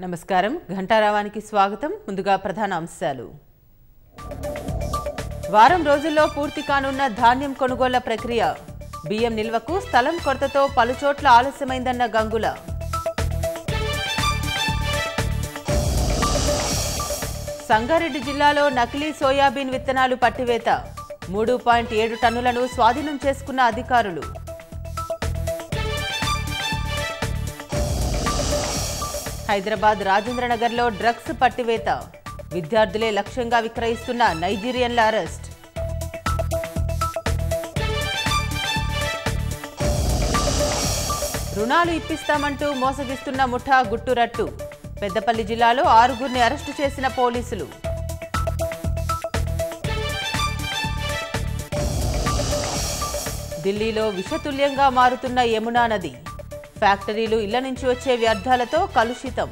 నమస్కారం. ఘంటారావానికి స్వాగతం. ముందుగా ప్రధాన అంశాలు. వారం రోజుల్లో పూర్తి కానున్న ధాన్యం కొనుగోళ్ళ ప్రక్రియ. బియ్యం నిల్వకు స్థలం కొరతతో పలుచోట్ల ఆలస్యమైందన్న గంగుల. సంగారెడ్డి జిల్లాలో నకిలీ సోయాబీన్ విత్తనాలు పట్టివేత. మూడు పాయింట్ ఏడు టన్నులను స్వాధీనం చేసుకున్న అధికారులు. హైదరాబాద్ రాజేంద్రనగర్లో డ్రగ్స్ పట్టివేత. విద్యార్థులే లక్ష్యంగా విక్రయిస్తున్న నైజీరియన్ల అరెస్ట్. రుణాలు ఇప్పిస్తామంటూ మోసగిస్తున్న ముఠా గుట్టురట్టు. పెద్దపల్లి జిల్లాలో ఆరుగురిని అరెస్టు చేసిన పోలీసులు. ఢిల్లీలో విషతుల్యంగా మారుతున్న యమునా నది. ఫ్యాక్టరీలు ఇళ్ళ నుంచి వచ్చే వ్యర్థాలతో కలుషితం.